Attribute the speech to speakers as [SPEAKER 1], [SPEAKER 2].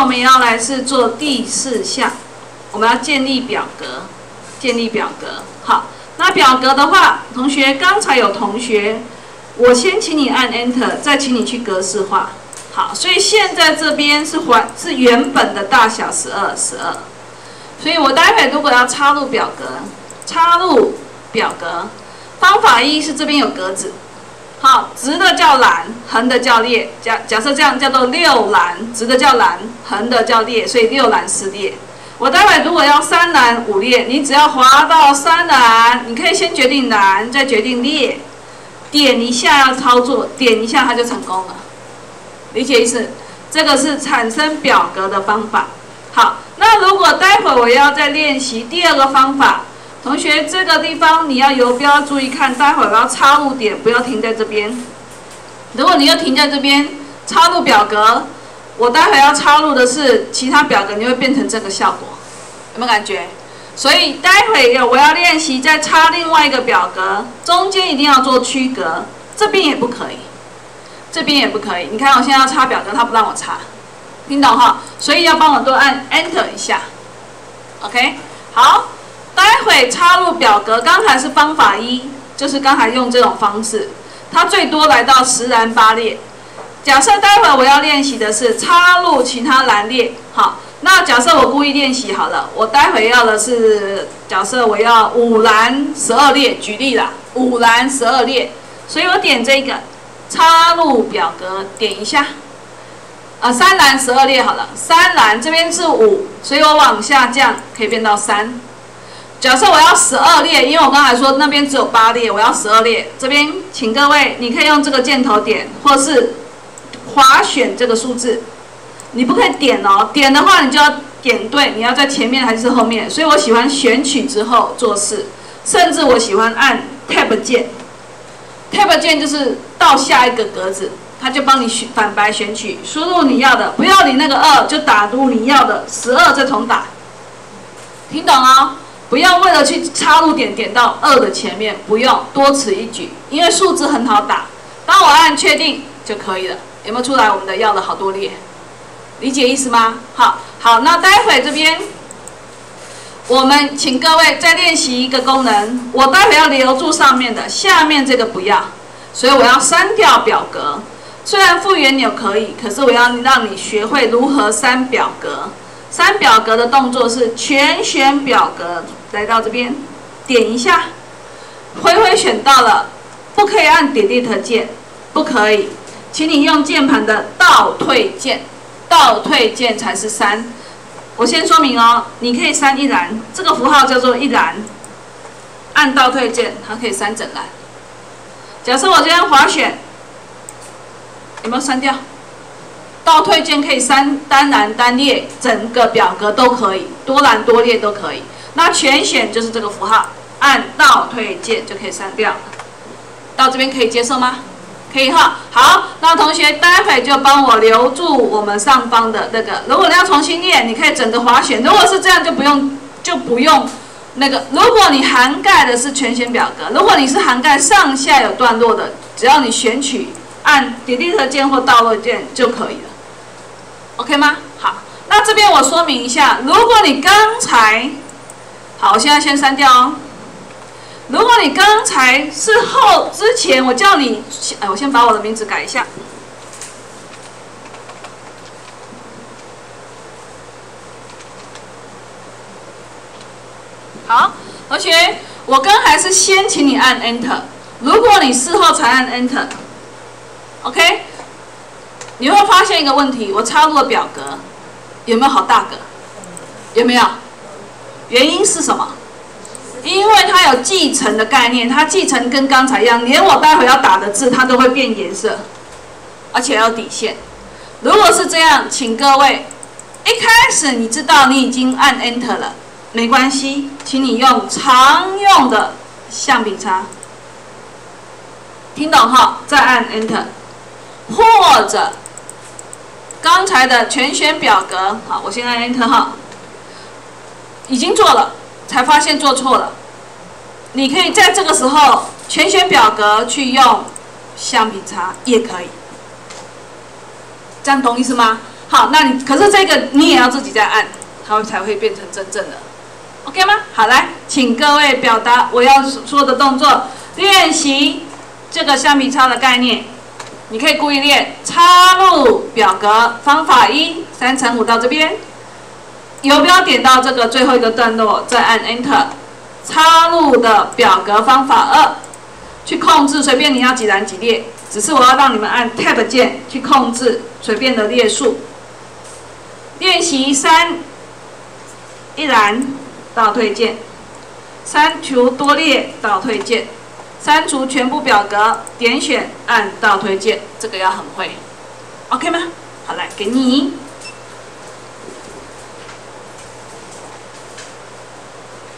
[SPEAKER 1] 我们要来是做第四项，我们要建立表格，建立表格。好，那表格的话，同学刚才有同学，我先请你按 Enter，再请你去格式化。好，所以现在这边是还是原本的大小十二十二，所以我待会如果要插入表格，插入表格，方法一是这边有格子。好，直的叫栏，横的叫列。假假设这样叫做六栏，直的叫栏，横的叫列，所以六栏是列。我待会如果要三栏五列，你只要滑到三栏，你可以先决定栏，再决定列，点一下要操作，点一下它就成功了。理解意思？这个是产生表格的方法。好，那如果待会我要再练习第二个方法。同学，这个地方你要游标注意看，待会儿要插入点，不要停在这边。如果你要停在这边，插入表格，我待会要插入的是其他表格，你会变成这个效果，有没有感觉？所以待会我要练习再插另外一个表格，中间一定要做区隔，这边也不可以，这边也不可以。你看我现在要插表格，它不让我插，听懂哈？所以要帮我多按 Enter 一下，OK，好。待会插入表格，刚才是方法一，就是刚才用这种方式，它最多来到十栏八列。假设待会我要练习的是插入其他栏列，好，那假设我故意练习好了，我待会要的是，假设我要五栏十二列，举例啦，五栏十二列，所以我点这个插入表格，点一下，啊，三栏十二列好了，三栏这边是五，所以我往下降可以变到三。假设我要十二列，因为我刚才说那边只有八列，我要十二列。这边请各位，你可以用这个箭头点，或是划选这个数字。你不可以点哦，点的话你就要点对，你要在前面还是后面？所以我喜欢选取之后做事，甚至我喜欢按 Tab 键。Tab 键就是到下一个格子，它就帮你选反白选取，输入你要的，不要你那个二，就打入你要的十二，再重打。听懂哦？不要为了去插入点点到二的前面，不用多此一举，因为数字很好打。当我按确定就可以了，有没有出来我们的要的好多列？理解意思吗？好，好，那待会这边我们请各位再练习一个功能，我待会要留住上面的，下面这个不要，所以我要删掉表格。虽然复原钮可以，可是我要让你学会如何删表格。删表格的动作是全选表格，来到这边，点一下，灰灰选到了，不可以按 Delete 键，不可以，请你用键盘的倒退键，倒退键才是删。我先说明哦，你可以删一栏，这个符号叫做一栏，按倒退键，它可以删整栏。假设我这样划选，有没有删掉？倒退键可以删单栏、单列，整个表格都可以，多栏多列都可以。那全选就是这个符号，按倒退键就可以删掉。到这边可以接受吗？可以哈。好，那同学待会就帮我留住我们上方的那个。如果你要重新念，你可以整个划选。如果是这样，就不用就不用那个。如果你涵盖的是全选表格，如果你是涵盖上下有段落的，只要你选取按 Delete 键或倒落键就可以了。OK 吗？好，那这边我说明一下，如果你刚才，好，我现在先删掉哦。如果你刚才是后之前我叫你，哎，我先把我的名字改一下。好，同学，我刚还是先请你按 Enter，如果你事后才按 Enter，OK。你会发现一个问题，我插入了表格，有没有好大个？有没有？原因是什么？因为它有继承的概念，它继承跟刚才一样，连我待会要打的字它都会变颜色，而且有底线。如果是这样，请各位一开始你知道你已经按 Enter 了，没关系，请你用常用的橡皮擦，听懂哈？再按 Enter，或者。刚才的全选表格，好，我先按 Enter 哈，已经做了，才发现做错了。你可以在这个时候全选表格去用橡皮擦也可以，这样懂意思吗？好，那你可是这个你也要自己再按，它才会变成真正的，OK 吗？好，来，请各位表达我要说的动作，练习这个橡皮擦的概念。你可以故意练插入表格方法一，三乘五到这边，游标点到这个最后一个段落，再按 Enter。插入的表格方法二，去控制随便你要几栏几列，只是我要让你们按 Tab 键去控制随便的列数。练习三，一栏倒退键，删除多列倒退键，删除全部表格点选按倒推键，这个要很会，OK 吗？好，来给你。